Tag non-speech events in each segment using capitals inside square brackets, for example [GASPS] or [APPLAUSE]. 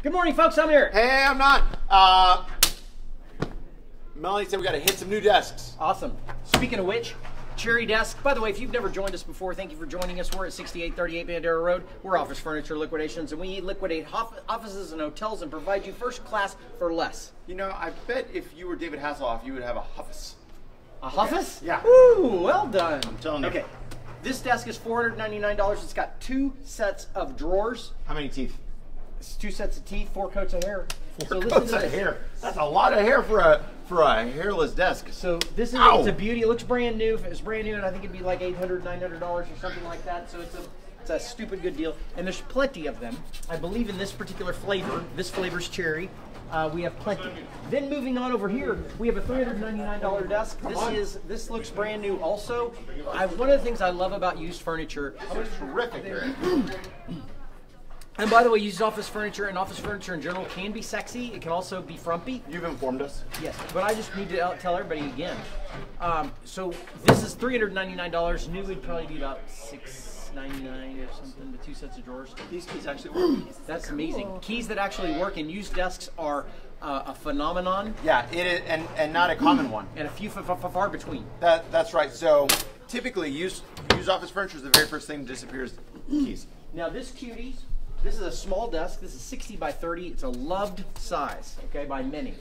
Good morning, folks. I'm Eric. Hey, I'm not. Uh, Melanie said we got to hit some new desks. Awesome. Speaking of which, Cherry Desk. By the way, if you've never joined us before, thank you for joining us. We're at 6838 Bandera Road. We're Office Furniture Liquidations, and we liquidate offices and hotels and provide you first class for less. You know, I bet if you were David Hasselhoff, you would have a Huffus. A Huffus? Yeah. Ooh, well done. I'm telling you. Okay. This desk is $499. It's got two sets of drawers, How many teeth? It's two sets of teeth, four coats of hair. Four listen coats of this. hair. That's a lot of hair for a for a hairless desk. So this is Ow. it's a beauty. It looks brand new. If it was brand new, and I think it'd be like 800 900 dollars or something like that. So it's a it's a stupid good deal. And there's plenty of them. I believe in this particular flavor. This flavor's cherry. Uh, we have plenty. Then moving on over here, we have a $399 desk. This is this looks brand new. Also, I, one of the things I love about used furniture Terrific. [CLEARS THROAT] Eric. and by the way, used office furniture and office furniture in general can be sexy. It can also be frumpy. You've informed us. Yes, but I just need to tell everybody again. Um, so this is three hundred ninety nine dollars. New would probably be about six ninety nine or something. The two sets of drawers. These keys actually work. [CLEARS THROAT] That's amazing. Keys that actually work and used desks are uh, a phenomenon yeah, it is, and and not a common one. and a few f- f- far between. That that's right. So typically, used used office furniture is the very first thing that disappears. Keys. Now this cutie, this is a small desk. This is 60 by 30. It's a loved size, okay, by many.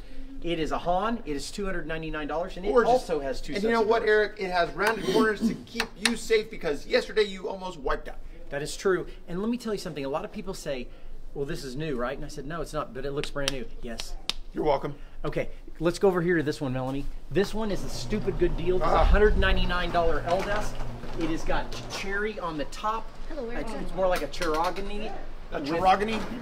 It is a Han. It is $299, and it Gorgeous. also has two And sets you know of what, drawers. Eric? It has rounded corners to keep you safe because yesterday you almost wiped out. That is true. And let me tell you something. A lot of people say, well, this is new, right? And I said, no, it's not, but it looks brand new. Yes. You're welcome. Okay, let's go over here to this one, Melanie. This one is a stupid good deal. It's a Ah. $199 L desk. It has got cherry on the top. Hello, where It's, are it's more like a cherogony. A with-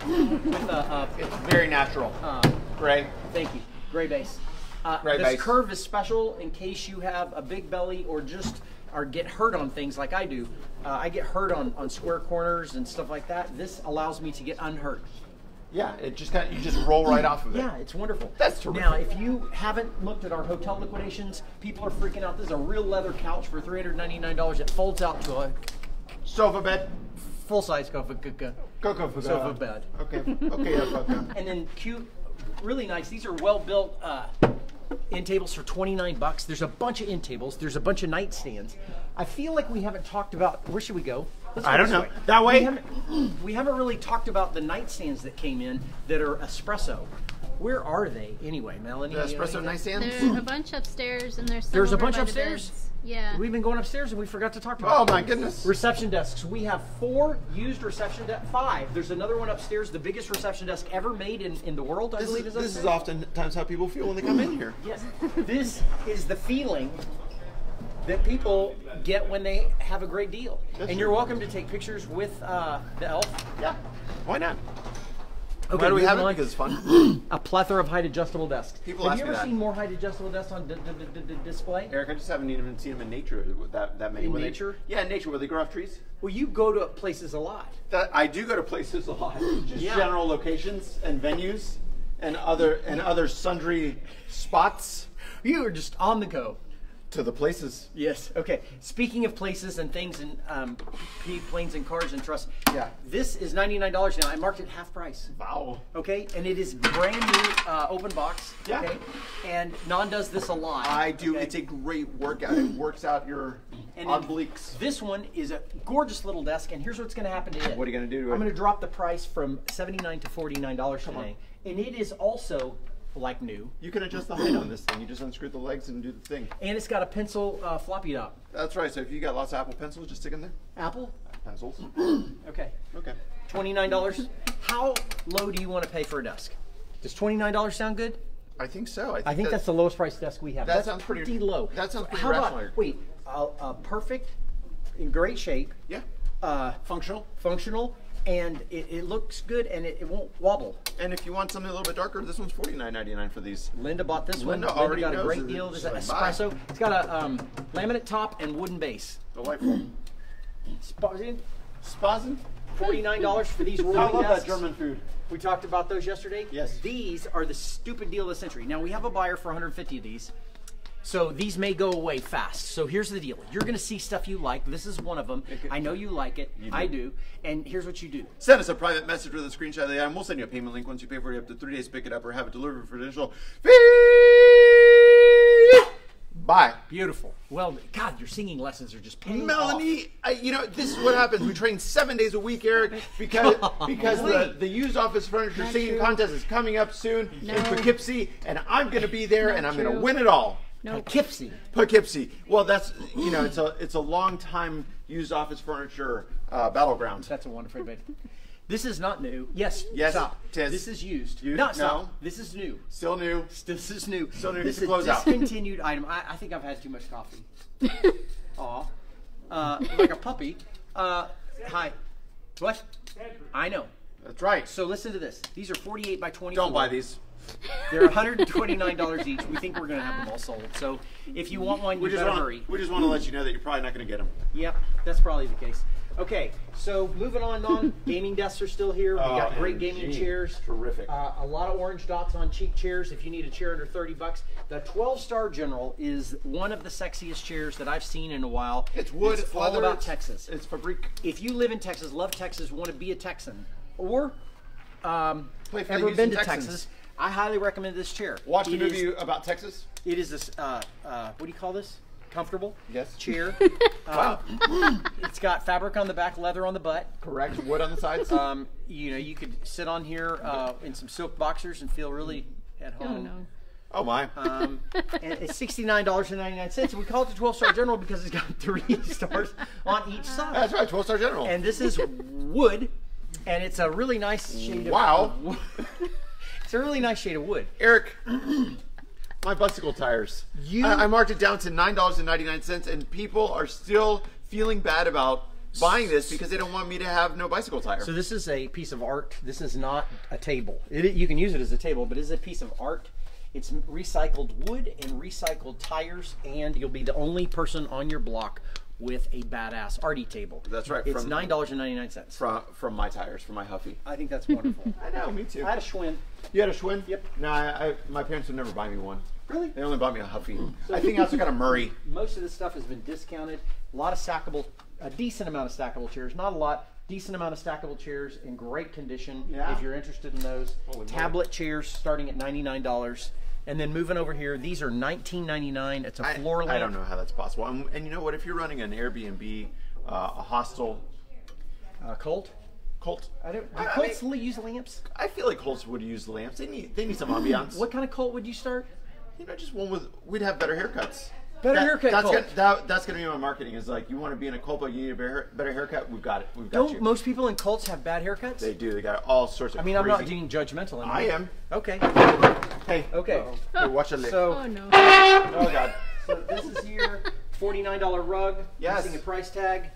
With a, uh, It's very natural. uh, Gray. Thank you. Gray base. Uh, Gray this base. curve is special in case you have a big belly or just or get hurt on things like I do. Uh, I get hurt on, on square corners and stuff like that. This allows me to get unhurt. Yeah, it just kind of you just roll right off of it. Yeah, it's wonderful. That's terrific. Now, if you haven't looked at our hotel liquidations, people are freaking out. This is a real leather couch for $399. It folds out to a Sofa bed. Full size sofa. Cocoa food. Sofa bed. Okay. Okay. that's okay. And then cute, really nice. These are well built uh, end tables for 29 bucks. There's a bunch of end tables. There's a bunch of nightstands. I feel like we haven't talked about where should we go? Let's go I don't this know. That way? We haven't, we haven't really talked about the nightstands that came in that are espresso. Where are they anyway, Melanie? The espresso nightstands. There's a bunch upstairs, and there's some There's a bunch by the upstairs? Beds. Yeah. We've been going upstairs and we forgot to talk about. Oh my goodness. Reception desks. We have four used reception desks. Five. There's another one upstairs. The biggest reception desk ever made in, in the world, I This believe, is, is this is oftentimes how people feel when they come in here. [LAUGHS] Yes. This is the feeling that people get when they have a great deal. That's and you're welcome to take pictures with uh, the elf. Yeah. Why not? Okay, Why do we have it? Because it's fun. [CLEARS THROAT] a plethora of height adjustable desks. People have you ever that. seen more height adjustable desks on display? Eric, I just haven't even seen them in nature. That that many. In When they- nature? yeah, in nature, where they grow off trees. Well, you go to places a lot. That I do go to places a lot, [CLEARS THROAT] just Yeah. general locations and venues, and other and other sundry spots You are just on the go. To the places. Yes. Okay. Speaking of places and things and um, p- planes and cars and trusts. Yeah. This is ninety nine dollars now. I marked it half price. Wow. Okay, and it is brand new, uh, open box. Yeah. Okay, and Non does this a lot. I do. okay? It's a great workout. It works out your And obliques. This one is a gorgeous little desk, and here's what's going to happen to it. What are you gonna do to I'm going to drop the price from seventy nine to forty nine dollars today, and it is also like new, You can adjust the height on this thing. You just unscrew the legs and do the thing. and it's got a pencil uh, floppy top. That's right. So if you got lots of Apple pencils, just stick them there. Apple. Pencils. [CLEARS THROAT] Okay. Okay. Twenty nine dollars. How low do you want to pay for a desk? Does twenty nine dollars sound good? I think so. I think, I think that's the lowest price desk we have. That that's sounds pretty- pretty low. that sounds pretty How about wait? A, a perfect, in great shape, yeah. uh, Functional. functional, and it, it looks good and it, it won't wobble. And if you want something a little bit darker, this one's forty nine ninety nine for these. Linda bought this Linda one. already Linda got a great deal. This is an like, espresso. It's got a um, laminate top and wooden base. Delightful. Spazen, Spazen. forty nine dollars for these [LAUGHS] I love that. German food. We talked about those yesterday. Yes. These are the stupid deal of the century. Now we have a buyer for 150 of these. So these may go away fast. So here's the deal: you're going to see stuff you like. This is one of them. I know you like it. I do. And here's what you do. Send us a private message with a screenshot of the item. We'll send you a payment link once you pay for it. You have to three days to pick it up or have it delivered for additional fee. Bye. Beautiful. Well, God, your singing lessons are just paying off. Melanie, I, you know this is what happens. We train seven days a week, Eric, because [LAUGHS] oh, because the, the used office furniture Not singing true. contest is coming up soon No. in Poughkeepsie, and I'm going to be there, Not and I'm going to win it all. Nope. Poughkeepsie. Poughkeepsie. Well, that's you know it's a it's a long time used office furniture uh, battleground. That's a wonderful bit. [LAUGHS] This is not new. Yes. Yes, Stop. tis. This is used. Used? No, stop. No. [LAUGHS] This is new. Still new. This is new. Still new This is a close out. discontinued item. I, I think I've had too much coffee. [LAUGHS] Aw. Uh, like a puppy. Uh, hi. What? I know. That's right. So listen to this. These are 48 by 24. Don't buy these. They're $129 each. We think we're going to have them all sold. So if you want one, you We just better want hurry. we just want to let you know that you're probably not going to get them. Yep, that's probably the case. Okay, so moving on, Don. [LAUGHS] gaming desks are still here. We got Oh, great gaming chairs. Terrific. Uh, a lot of orange dots on cheap chairs. If you need a chair under 30 bucks, the 12 Star General is one of the sexiest chairs that I've seen in a while. It's wood. It's all leather, about it's- Texas. It's Fabric. If you live in Texas, love Texas, want to be a Texan, or um, Play for the ever been to Texans. Texas, I highly recommend this chair. Watch the It is- movie about Texas. it is this. Uh, uh, what do you call this? Comfortable. Yes. Chair. [LAUGHS] Wow. it's got fabric on the back, leather on the butt. Correct. Wood on the sides. Um, you know, you could sit on here uh, in some silk boxers and feel really at Oh home. no. oh my. Um, and it's sixty-nine dollars and ninety-nine cents. We call it the twelve-star general because it's got [LAUGHS] three stars on each side. That's right. 12 star general. And this is wood, and it's a really nice shade. Wow. [LAUGHS] Of, it's a really nice shade of wood. Eric, [CLEARS THROAT] my bicycle tires. You- I, I marked it down to nine dollars and ninety nine cents, and people are still feeling bad about buying this because they don't want me to have no bicycle tire. So this is a piece of art. This is not a table. It, you can use it as a table, but it's a piece of art. It's recycled wood and recycled tires, and you'll be the only person on your block with a badass arty table. That's right, It's from- nine dollars and ninety nine cents. from from my tires, from my Huffy. I think that's wonderful. [LAUGHS] I know, me too. I had a Schwinn. You had a Schwinn? Yep. No, I, I, my parents would never buy me one. Really? They only bought me a Huffy. I think I also got a Murray. Most of this stuff has been discounted. A lot of stackable, a decent amount of stackable chairs. Not a lot. Decent amount of stackable chairs in great condition. Yeah. If you're interested in those, Holy moly. tablet chairs starting at ninety nine dollars. And then moving over here, these are nineteen ninety nine. It's a floor lamp. I don't know how that's possible. And, and you know what? If you're running an Airbnb, uh, a hostel, Uh, Colt. Colt. I don't. Do I- I Colts mean- use lamps? I feel like Colts would use lamps. They need they need some ambiance. What kind of Colt would you start? You know, just one with we'd have better haircuts. Better haircut That's Colt. gonna, that, that's gonna be my marketing. Is like you want to be in a Colt, but you need a better, better haircut. We've got it. We've got Don't you. most people in cults have bad haircuts? they do. They got all sorts of. I mean, I'm not being judgmental. am I am. Okay. Hey. Okay. Hey, watch your lip. So. Oh no. oh God. So this is here, forty-nine dollar rug. Yes. Using a price tag.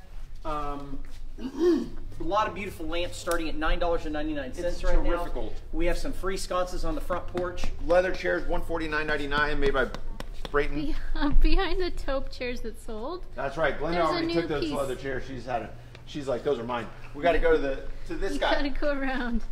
Um, a lot of beautiful lamps starting at nine dollars and ninety-nine cents It's right terrifical. now. We have some free sconces on the front porch. Leather chairs, one forty nine ninety nine, made by Brayton. [LAUGHS] Behind the taupe chairs that sold. That's right. Glenda There's already took those piece. leather chairs. She's had a. She's like, those are mine. We got to go to the to this You guy. gotta go around.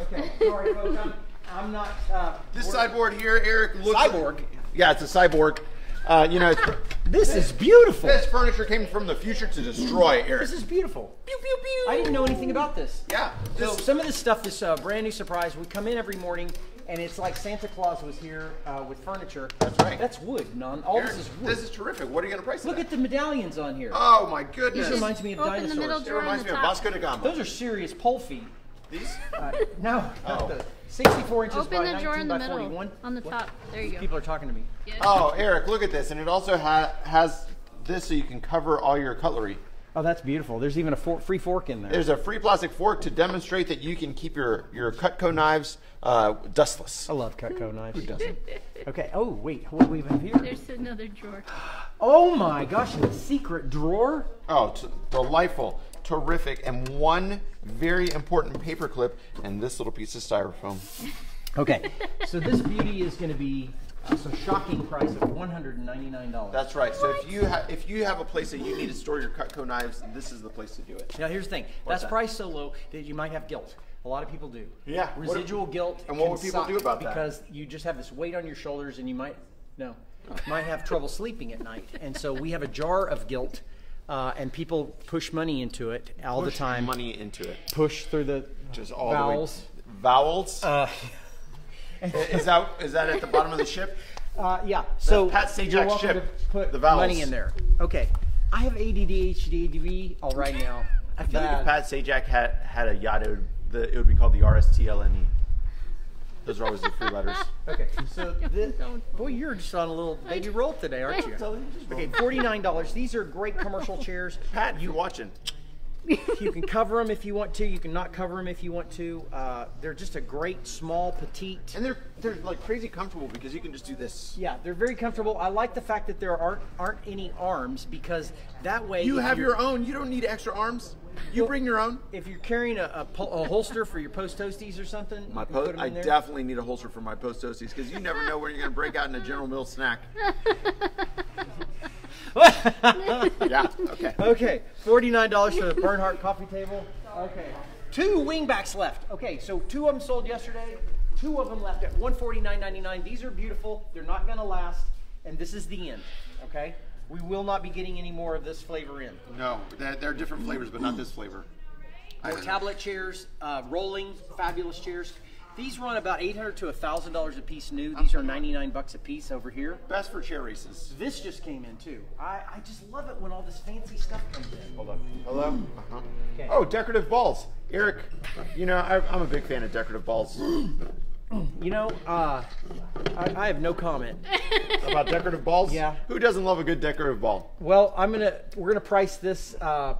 Okay. Sorry, folks. I'm, I'm not. Uh, This we're- sideboard here, Eric looks. Cyborg? Yeah, it's a cyborg. Uh, you know, it's, This is beautiful. this furniture came from the future to destroy, Eric. This is beautiful. pew pew pew. I didn't know anything about this. Yeah. So This, some of this stuff is a brand new surprise. We come in every morning, and it's like Santa Claus was here uh, with furniture. That's right. That's wood. Non. All Eric, this is wood. this is terrific. What are you gonna price it Look at the medallions on here. Oh my goodness. This reminds me of Open the dinosaurs. middle It drawer on reminds the me of top. Vasco da Gama. Those are serious pole feet. These? Uh, no, Oh. the 64 inches Open by the drawer 19 in the by middle. 41. On the What? top. There you go. People are talking to me. Yeah. Oh, Eric, look at this, and it also ha- has this so you can cover all your cutlery. Oh, that's beautiful. There's even a for- free fork in there. There's a free plastic fork to demonstrate that you can keep your your Cutco knives uh, dustless. I love Cutco knives. Who doesn't? Okay. Oh, wait. What do we have here? There's another drawer. Oh my gosh, a secret drawer. Oh, t- delightful, terrific, and one very important paper clip, and this little piece of styrofoam. Okay. so this beauty is going to be uh, so shocking price of $199. That's right. So if you ha- if you have a place that you need to store your Cutco knives, this is the place to do it. Now here's the thing. That's that? priced so low that you might have guilt. A lot of people do. Yeah. What- Residual guilt. and what would people do about that? Because you just have this weight on your shoulders, and you might No, might have trouble sleeping at night, and so we have a jar of guilt, uh, and people push money into it all the Push time. money into it. Push through the Just all vowels. the way. Vowels. Uh, [LAUGHS] is that is that at the bottom of the ship? uh, yeah. So Pat Sajak's ship, to put the vowels. money in there. Okay. I have ADD, HDADV all right now. I feel like if Pat Sajak had had a yacht, it would, the, it would be called the RSTLNE. Those are always the three letters. [LAUGHS] Okay, so Don't. boy, you're just on a little baby roll today, aren't you? Okay, forty-nine dollars. These are great commercial chairs. Pat, you watching? [LAUGHS] You can cover them if you want to. You can not cover them if you want to. Uh, they're just a great, small, petite. And they're they're like crazy comfortable because you can just do this. Yeah, they're very comfortable. I like the fact that there aren't aren't any arms because that way You have your own. You don't need extra arms. You bring your own. If you're carrying a, a, a holster for your post toasties or something, My you can post, put 'em I in there. definitely need a holster for my post toasties because you never know when you're gonna break out in a General Mills snack. [LAUGHS] yeah. Okay. [LAUGHS] Okay, forty-nine dollars for the Bernhardt coffee table. Okay, two wingbacks left. Okay, so two of them sold yesterday. Two of them left at one forty-nine ninety-nine. These are beautiful. They're not going to last, and this is the end. Okay, we will not be getting any more of this flavor in. No, they're, they're different flavors, but not this flavor. I More tablet chairs, uh, rolling, fabulous chairs. These run about eight hundred to thousand dollars a piece new. These are ninety-nine bucks a piece over here. Best for chair races. This just came in too. I, I just love it when all this fancy stuff comes in. Hold on. Hello. Uh-huh. Okay. Oh, decorative balls. Eric, you know I, I'm a big fan of decorative balls. [CLEARS THROAT] You know, uh, I, I have no comment. [LAUGHS] About decorative balls? Yeah. Who doesn't love a good decorative ball? Well, I'm gonna we're gonna price this uh,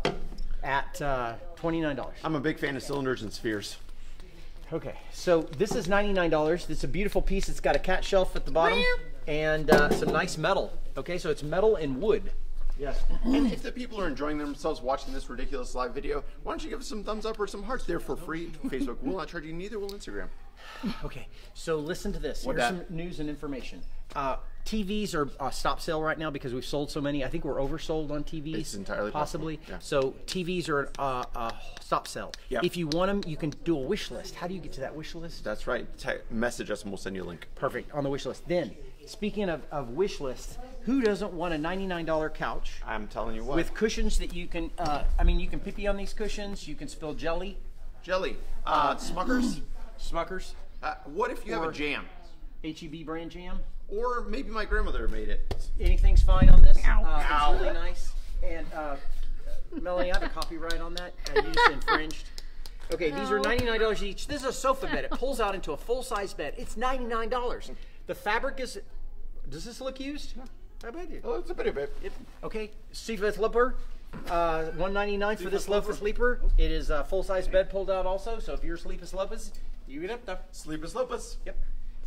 at uh, twenty nine dollars. I'm a big fan of cylinders and spheres. Okay, so this is ninety nine dollars. It's a beautiful piece. It's got a cat shelf at the bottom and uh, some nice metal. Okay, so it's metal and wood. Yes. And if the people are enjoying themselves watching this ridiculous live video, why don't you give us some thumbs up or some hearts? They're for free. Facebook will not charge you, neither will Instagram. Okay, so listen to this. What Here's that? some news and information. Uh, TVs are uh, stop sale right now because we've sold so many. I think we're oversold on TVs. It's entirely possible, possibly. yeah. So TVs are uh, uh, stop sale. Yeah. If you want them, you can do a wish list. How do you get to that wish list? That's right. Te- message us and we'll send you a link. Perfect on the wish list. Then, speaking of, of wish lists, who doesn't want a $99 couch I'm telling you what. with cushions that you can? Uh, I mean, you can pee pee on these cushions. You can spill jelly. jelly, uh, Smuckers. Smuckers, Uh, what if you have a jam? HEB E brand jam. Or maybe my grandmother made it. Anything's fine on this. Ow. Uh, Ow. It's really nice. And uh, Melanie, I have a copyright on that. I used infringed. Okay, these are ninety-nine dollars each. This is a sofa bed. It pulls out into a full-size bed. It's ninety-nine dollars. The fabric is. Does this look used? I bet it. Oh, it's a bit of it. It- okay, Steve Flipper, uh, one ninety-nine for this Sleeper loafer sleeper. It is a full-size bed pulled out also. So if you're sleeping slopus, you get up there. Sleepus lopus. Yep.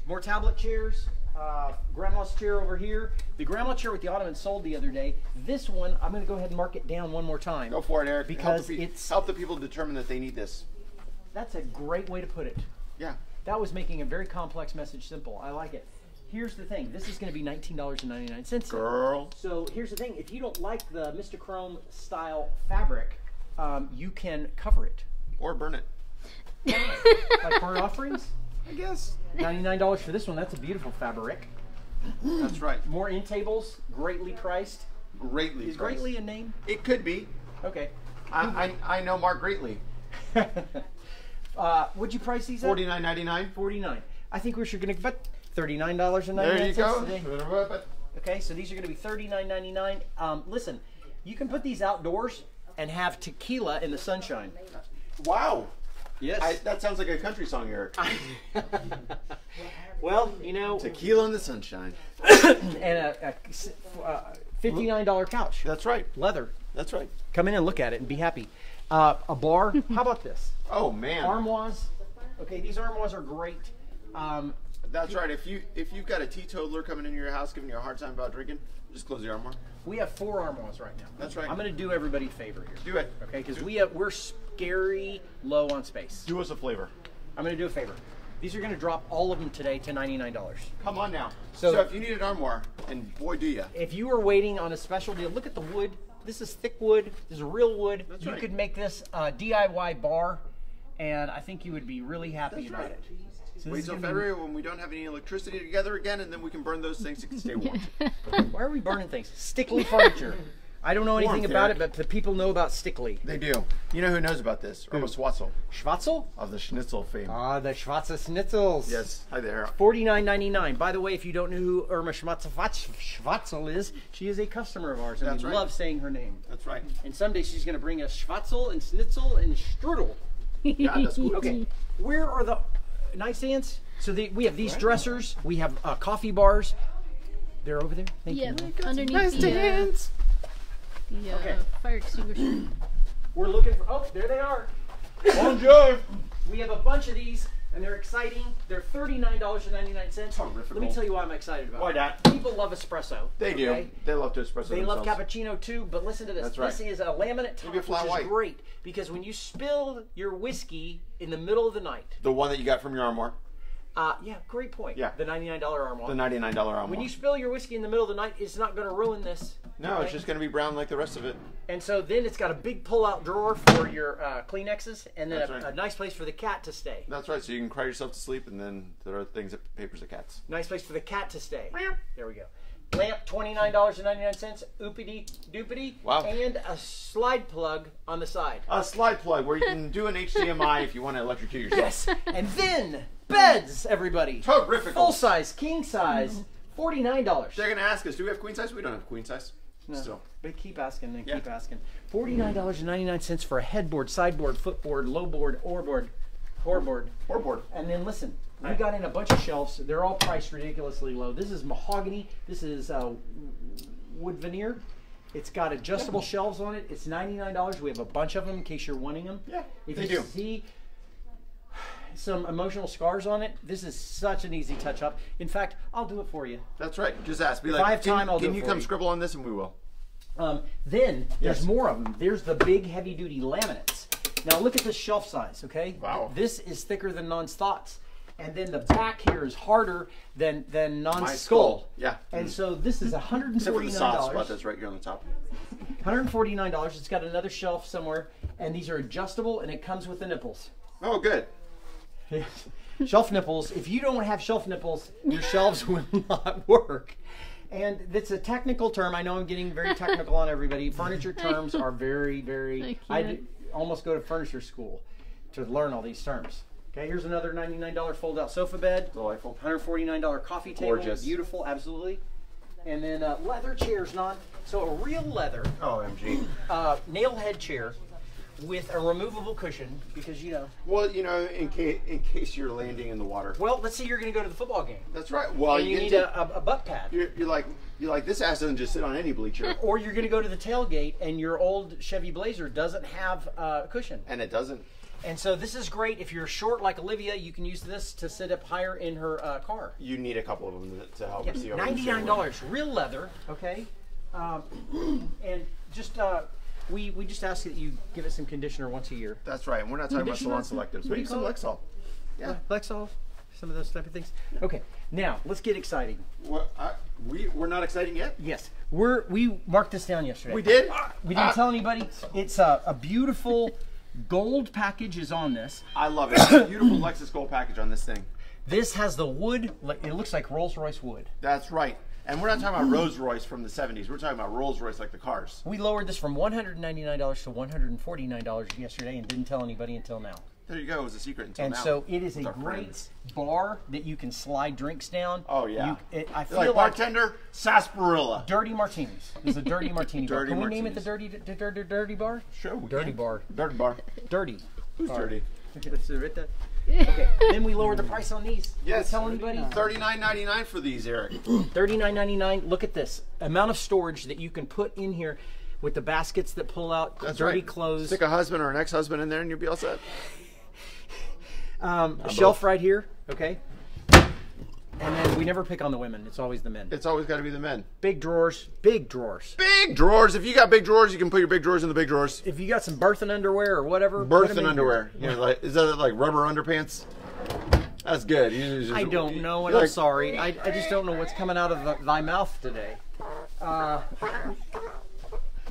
More tablet chairs. Uh, grandma's chair over here. The grandma chair with the ottoman sold the other day. This one, I'm going to go ahead and mark it down one more time. Go for it, Eric. Because help it's- help the people determine that they need this. That's a great way to put it. Yeah. That was making a very complex message simple. I like it. Here's the thing. This is going to be $19.99. Girl. So here's the thing. If you don't like the Mr. Chrome style fabric, um, you can cover it. Or burn it. Like burnt offerings. I guess. $99 for this one. That's a beautiful fabric. That's right. More end tables, greatly priced. Greatly. Is priced. greatly a name? It could be. Okay. I, I, I know Mark Greatly. [LAUGHS] uh, would you price these at? Forty nine ninety nine. 49 I think we're going to but $39.99 There you go. today. Okay, so these are going to be $39.99. Um, listen, you can put these outdoors and have tequila in the sunshine. Wow. Yes. I, that sounds like a country song, Eric. [LAUGHS] well, you know, Tequila in the sunshine. [COUGHS] and a, a, uh, $59 couch, That's right. leather. That's right. Come in and look at it and be happy. Uh, a bar. [LAUGHS] How about this? Oh man. Armoires. Okay, these armoires are great. Um, That's right. If you if you've got a teetotaler coming into your house giving you a hard time about drinking, just close the armoire. we have four armoires right now. That's right. I'm going to do everybody a favor here. Do it. Okay, because we have, we're scary low on space. Do us a flavor. I'm going to do a favor. These are going to drop all of them today to $99. Come on now. So- So, if you need an armoire, and boy do ya. If you are waiting on a special deal, look at the wood. This is thick wood. This is real wood. That's you right. could make this a DIY bar, and I think you would be really happy That's about right. it. So Wait till gonna be- February when we don't have any electricity together again, and then we can burn those things to stay warm. [LAUGHS] Why are we burning things? Stickley furniture. I don't know anything Warmth, about Eric. it, but the people know about Stickley. they do. You know who knows about this? Irma Swatzel Schwatzel? of the Schnitzel fame. Ah, the Schwatzel Schnitzels. yes. Hi there. Forty-nine ninety-nine. By the way, if you don't know who Irma Schwatzel is, she is a customer of ours, and That's we right. love saying her name. That's right. And someday she's going to bring us Schwatzel and Schnitzel and Strudel. [LAUGHS] Yeah, that's cool. Okay, where are the nightstands? So the, we have these dressers. We have uh, coffee bars. They're over there. Thank Yeah, you. underneath the, uh, the uh, Okay. fire extinguisher. We're looking for. Oh, there they are. Bonjour. We have a bunch of these, and they're exciting. They're thirty-nine dollars and ninety-nine cents. Horrifical. Let me tell you why I'm excited about. It. Why it. not? People love espresso. They do. They love to espresso They love cappuccino too, but listen to this. That's right. This is a laminate top, which white. is great because when you spill your whiskey in the middle of the night, The one that you got from your armoire. Uh, yeah, great point. Yeah. the ninety-nine dollar armoire. The $99 armoire. when you spill your whiskey in the middle of the night, it's not going to ruin this. no, it's just going to be brown like the rest of it. And so then it's got a big pull-out drawer for your uh, Kleenexes, and then a, right. a nice place for the cat to stay. That's right. So you can cry yourself to sleep, and then there are things that papers of cats. Nice place for the cat to stay. There we go. Lamp, twenty-nine dollars and ninety-nine cents. Oopity doopity. Wow. And a slide plug on the side. A slide plug where you can do an HDMI if you want to electrocute yourself. Yes. and then beds, everybody. Terrific. Full size, king size, forty-nine dollars. They're going to ask us, do we have queen size? We don't have queen size. Still. But keep asking and Yeah. keep asking. Forty-nine dollars and ninety-nine cents for a headboard, sideboard, footboard, lowboard, oarboard, oarboard. Or board. And then listen, we got in a bunch of shelves. They're all priced ridiculously low. This is mahogany. This is uh, wood veneer. It's got adjustable shelves on it. It's ninety-nine dollars. We have a bunch of them in case you're wanting them. Yeah, If they you do. see some emotional scars on it, this is such an easy touch-up. In fact, I'll do it for you. That's right. Just ask. Be like, I have can, time, I'll do can you come you." scribble on this, and we will. Um, then there's more of them. There's the big heavy duty laminates. Now look at the shelf size, okay? Wow. This is thicker than Non's thoughts. And then the back here is harder than than Non's My skull. skull. Yeah. And so this is $149. Except for the soft spot that's right here on the top. $149. It's got another shelf somewhere. And these are adjustable and it comes with the nipples. Oh, good. [LAUGHS] shelf nipples. If you don't have shelf nipples, your shelves [LAUGHS] will not work. And it's a technical term. I know I'm getting very [LAUGHS] technical on everybody. Furniture terms are very, very. I I can't. d- almost go to furniture school to learn all these terms. Okay, here's another $99 fold-out sofa bed. Delightful. $149 coffee table. Gorgeous. Beautiful, absolutely. And then uh, leather chairs, non. So a real leather Oh, MG. uh, nail head chair with a removable cushion because you know. Well, you know, in case in case you're landing in the water. Well, let's say you're going to go to the football game. That's right. Well, and you get need to- a, a, butt pad. You're, you're like you're like this ass doesn't just sit on any bleacher, [LAUGHS] Or you're going to go to the tailgate and your old Chevy Blazer doesn't have uh, a cushion. and it doesn't. And so this is great. If you're short like Olivia, you can use this to sit up higher in her uh, car. You need a couple of them to, to help Yep, you see over Ninety-nine dollars, real leather. Okay, um, [CLEARS THROAT] and just uh, we we just ask that you give it some conditioner once a year. That's right. And we're not talking about salon Conditioner? selectives. What do Maybe you some call it? Lexol. Yeah. Lexol, some of those type of things. Okay, now let's get exciting. Well, I, we we're not exciting yet. Yes, we're we marked this down yesterday. We did. We didn't Ah, tell anybody. It's a, a beautiful gold package is on this. I love it. It's a beautiful Lexus Gold package on this thing. This has the wood. It looks like Rolls Royce wood. That's right. And we're not talking about Rolls Royce from the 70s. We're talking about Rolls Royce like the cars. We lowered this from $199 to $149 yesterday and didn't tell anybody until now. There you go. It was a secret until And now. so it is a great friends. bar that you can slide drinks down. Oh yeah. You, it, I feel like like, bartender sarsaparilla. dirty martinis. This is a dirty [LAUGHS] martini bar. Dirty Can we name it the dirty, the dirty, dirty bar? Sure. we Dirty can. bar. Dirty bar. Dirty. Who's Bar. dirty? That's [LAUGHS] it, that. Okay. then we lowered the price on these. Yes. Tell anybody. Thirty-nine ninety-nine for these, Eric. [CLEARS THROAT] Thirty-nine ninety-nine. Look at this amount of storage that you can put in here with the baskets that pull out That's dirty right. clothes. Stick a husband or an ex-husband in there, and you'll be all set. Um, shelf right here. Okay. And then we never pick on the women. It's always the men. It's always got to be the men. Big drawers. Big drawers. Big drawers. If you got big drawers, you can put your big drawers in the big drawers. If you got some birthing underwear or whatever, put 'em Birth and here. underwear. You know, like, is that like rubber underpants? That's good. You just- I don't know, and you're I'm sorry. I, I just don't know what's coming out of the, thy mouth today. Uh,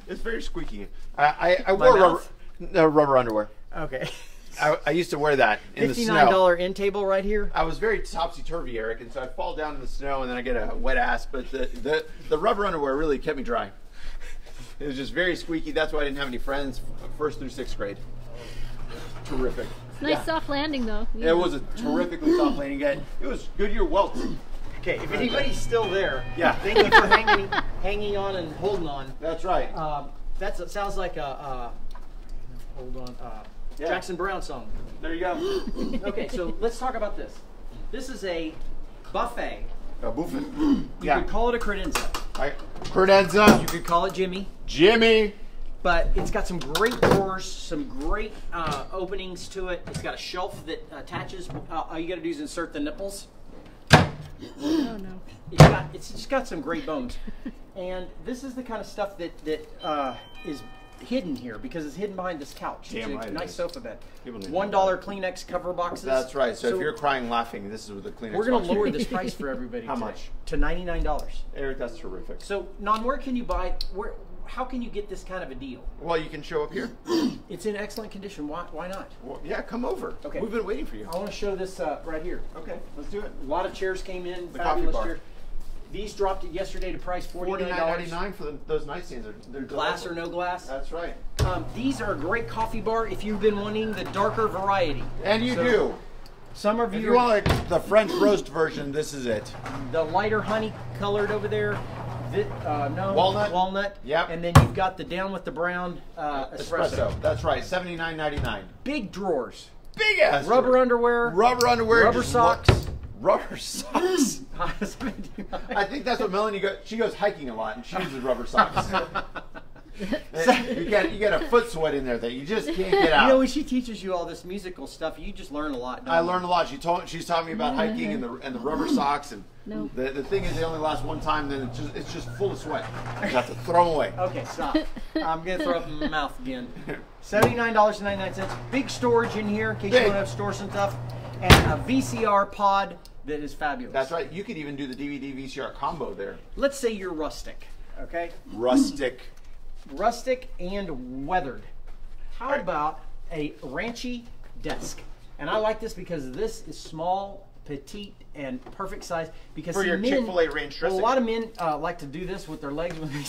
It's very squeaky. I I, I wore rubber, mouth? no, rubber underwear. okay. [LAUGHS] I, I used to wear that in the snow. $59 end table right here. I was very topsy turvy, Eric, and so I'd fall down in the snow and then I get a wet ass. But the, the the rubber underwear really kept me dry. It was just very squeaky. That's why I didn't have any friends first through sixth grade. Terrific. Nice Yeah. soft landing though. Yeah. It was a terrifically soft landing. It it was Goodyear welts. Okay, if anybody's still there, Yeah. thank you for hanging, hanging on and holding on. That's right. Um, that's it sounds like a uh, hold on uh, Yeah. Jackson Browne song. There you go. [GASPS] Okay, so let's talk about this. This is a buffet. A buffet. You Yeah. could call it a credenza. I, credenza. You could call it Jimmy. Jimmy. but it's got some great doors, some great uh, openings to it. It's got a shelf that attaches. Uh, all you got to do is insert the nipples. Oh no. It's got it's just got some great bones, and this is the kind of stuff that that uh, is hidden here because it's hidden behind this couch. Damn it's a it nice is. sofa bed. People need to One Kleenex cover boxes. That's right. So, if you're crying laughing, this is what the Kleenex we're gonna lower this [LAUGHS] price for everybody. How today much? To ninety nine dollars. Eric, that's terrific. So, non, where can you buy? Where? How can you get this kind of a deal? Well, you can show up here. [CLEARS THROAT] It's in excellent condition. Why? Why not? Well, yeah, come over. Okay. We've been waiting for you. I want to show this uh, right here. Okay, let's do it. A lot of chairs came in. The fabulous coffee bar. chairs. These dropped yesterday to price forty Forty nine nine dollars. ninety nine for the, those nightstands. They're, they're Glass or no glass. That's right. Um, these are a great coffee bar if you've been wanting the darker variety. And you So, do. Some of If you, you want like the French roast version, this is it. the lighter honey colored over there. Vi- uh, no Walnut? Walnut. Yep. And then you've got the down with the brown uh, espresso. Espresso. That's right. Seventy nine ninety nine. Big drawers. Big ass. Rubber drawer. underwear. Rubber underwear. Rubber just socks. Looks- Rubber socks. [LAUGHS] I I think that's what Melanie goes. She goes hiking a lot, and she uses rubber socks. [LAUGHS] [LAUGHS] you get you get a foot sweat in there that you just can't get out. You know, when she teaches you all this musical stuff, you just learn a lot. don't I you? learned a lot. She told she's taught me about hiking and the and the rubber socks and No. the, the thing is they only last one time. Then it's just it's just full of sweat. You have to throw them away. Okay, stop. I'm gonna throw up in my mouth again. Seventy-nine dollars and ninety-nine cents. Big storage in here in case Big. you want to store some stuff, and a VCR pod that is fabulous. That's right. You could even do the DVD VCR combo there. Let's say you're rustic, okay? Rustic. [CLEARS THROAT] Rustic and weathered. How Alright. about a ranchy desk? And I like this because this is small, petite, and perfect size. Because For see, your men- Chick-fil-A ranch well, a lot of men uh, like to do this with their legs when [LAUGHS] they.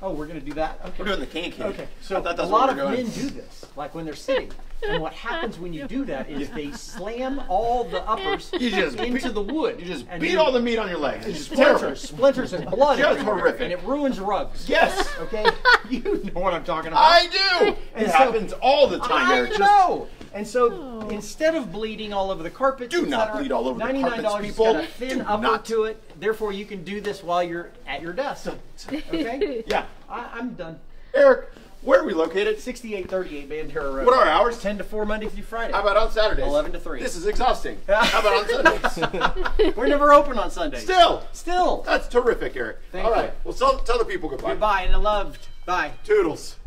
Oh, we're gonna do that. Okay. We're doing the can can. Okay, so a lot of we were going. men do this, like when they're sitting. [LAUGHS] And what happens when you do that is they slam all the uppers You just into the wood. You just and beat then all the meat on your legs. It's splinters, terrible. splinters and blood, Just horrific. and it ruins rugs. Yes, Okay, [LAUGHS] you know what I'm talking about. I do. And It so- happens all the time. I. Just know. And so Oh. instead of bleeding all over the carpet, Do not bleed all over the $99 carpets, has people. got a thin Do upper not. to it. Therefore, you can do this while you're at your desk. Okay, [LAUGHS] yeah. I, I'm done. Eric, where are we located? 6838 Bandera Road. What are our hours? 10 to 4 Monday through Friday. How about on Saturdays? 11 to 3. This is exhausting. [LAUGHS] How about on Sundays? [LAUGHS] We're never open on Sundays. Still, Still. that's terrific, Eric. Thank All you. right. Well, tell, tell the people goodbye. Goodbye and I loved. Bye. Toodles.